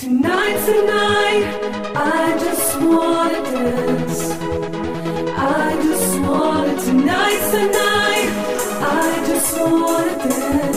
Tonight, tonight, I just wanna dance. I just wanna, tonight, tonight, I just wanna dance.